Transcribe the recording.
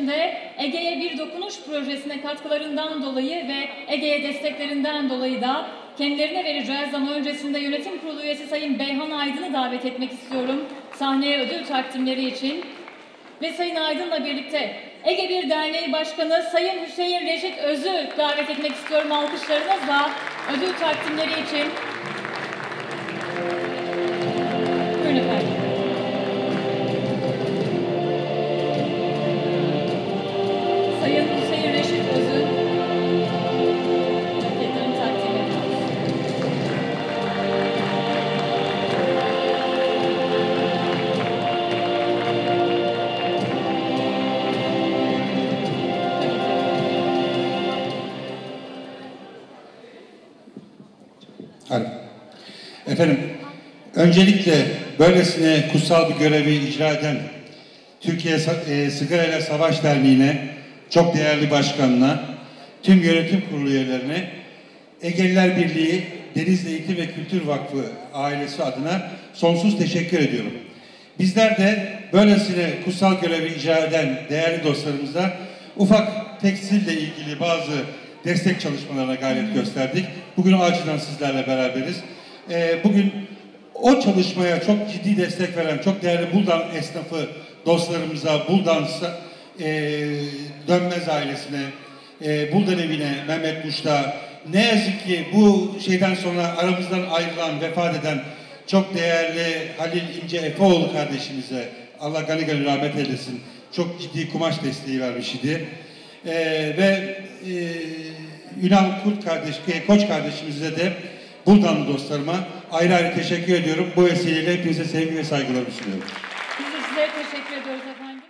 teşekkür ödülümüz için de Ege'ye bir dokunuş projesine katkılarından dolayı ve Ege'ye desteklerinden dolayı da kendilerine vereceğiz ama öncesinde yönetim kurulu üyesi Sayın Beyhan Aydın'ı davet etmek istiyorum sahneye ödül takdimleri için. Ve Sayın Aydın'la birlikte Ege Bir Derneği Başkanı Sayın Hüseyin Reşit Öz'ü davet etmek istiyorum alkışlarınızla ödül takdimleri için. Buyurun efendim. Hadi. Efendim, öncelikle böylesine kutsal bir görevi icra eden Türkiye e, Sigara ile Savaş Derneği'ne, çok değerli başkanına, tüm yönetim kurulu üyelerine, Egeliler Birliği, Denizli Eğitim ve Kültür Vakfı ailesi adına sonsuz teşekkür ediyorum. Bizler de böylesine kutsal görevi icra eden değerli dostlarımıza ufak tekstille ilgili bazı destek çalışmalarına gayret gösterdik. Bugün açıdan sizlerle beraberiz. Ee, bugün o çalışmaya çok ciddi destek veren çok değerli Buldan esnafı dostlarımıza, Buldan e, Dönmez ailesine, e, Buldan evine, Mehmet Muş'ta ne yazık ki bu şeyden sonra aramızdan ayrılan, vefat eden çok değerli Halil İnce Efeoğlu kardeşimize Allah gani gani rahmet eylesin. Çok ciddi kumaş desteği vermiş idi. Ee, ve e, Yunan Kurt kardeş, e, Koç kardeşimize de buradan dostlarıma ayrı ayrı teşekkür ediyorum. Bu vesileyle hepinize sevgi ve saygılarımı sunuyorum. Biz de size teşekkür ediyoruz efendim.